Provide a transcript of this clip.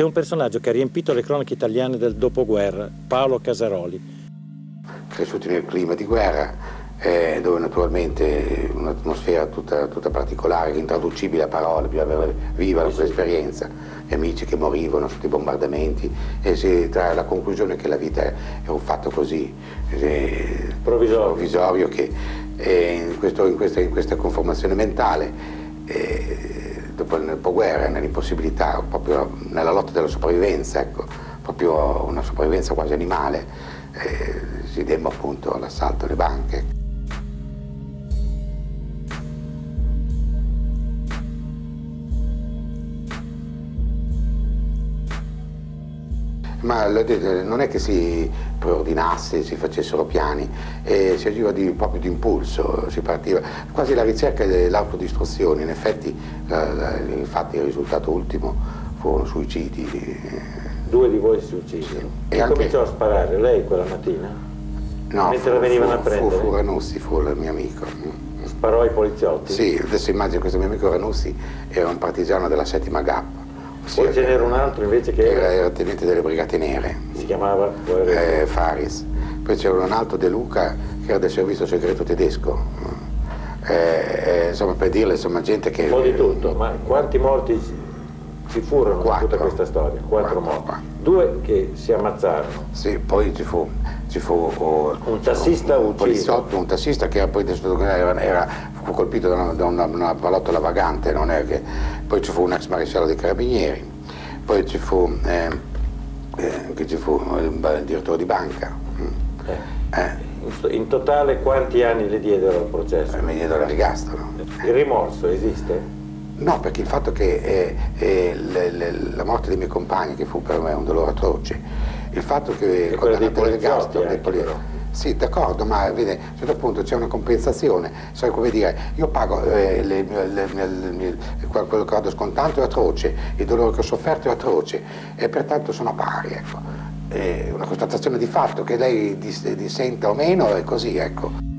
C'è un personaggio che ha riempito le cronache italiane del dopoguerra, Paolo Casaroli. Cresciuti nel clima di guerra, eh, dove naturalmente un'atmosfera tutta, tutta, particolare, intraducibile a parole, bisogna avere viva la sua esperienza, gli amici che morivano sotto i bombardamenti e si trae la conclusione che la vita è, un fatto così eh, provvisorio. provvisorio, che eh, in, questo, in, questa, in, questa, conformazione mentale eh, dopo il dopoguerra, nell'impossibilità, proprio nella lotta della sopravvivenza, ecco, proprio una sopravvivenza quasi animale, eh, si demmo appunto all'assalto alle banche. Ma non è che si preordinasse, si facessero piani, eh, si agiva di, proprio di impulso, si partiva, quasi la ricerca dell'autodistruzione, in effetti la, infatti il risultato ultimo furono suicidi. Due di voi si uccisero. E, e anche... cominciò a sparare lei quella mattina? No, Mentre fu, la venivano fu, a prendere? Fu, fu Ranussi, fu il mio amico. Sparò ai poliziotti? Sì, adesso immagino questo mio amico Ranussi era un partigiano della settima GAP poi ce n'era un altro invece che era, era tenente delle Brigate Nere. Si chiamava? Eh, Faris. Poi c'era un altro De Luca che era del servizio segreto tedesco. Eh, eh, insomma, per dirle, insomma, gente che... Un po' di tutto, ma quanti morti ci furono quattro, in tutta questa storia? Quattro, quattro morti. Due che si ammazzarono. Sì, poi ci fu, ci fu oh, un tassista un, un poliziotto, un tassista che poi era, era, fu colpito da una, da una, una pallottola vagante, che, poi ci fu un ex maresciallo dei carabinieri, poi ci fu, eh, eh, ci fu il, il, direttore di banca. Eh. eh. In totale quanti anni le diedero al processo? mi diedero l'ergastolo. Il rimorso esiste? No, perché il fatto che eh, eh, le, le, la morte dei miei compagni, che fu per me un dolore atroce, il fatto che condannato all'ergastolo dei poliziotti, sì, d'accordo, ma vede, a un certo punto c'è una compensazione, sai come dire, io pago eh, le, le, le, quello che vado scontando è atroce, il dolore che ho sofferto è atroce e pertanto sono pari, ecco. È una constatazione di fatto che lei dissenta o meno è così, ecco.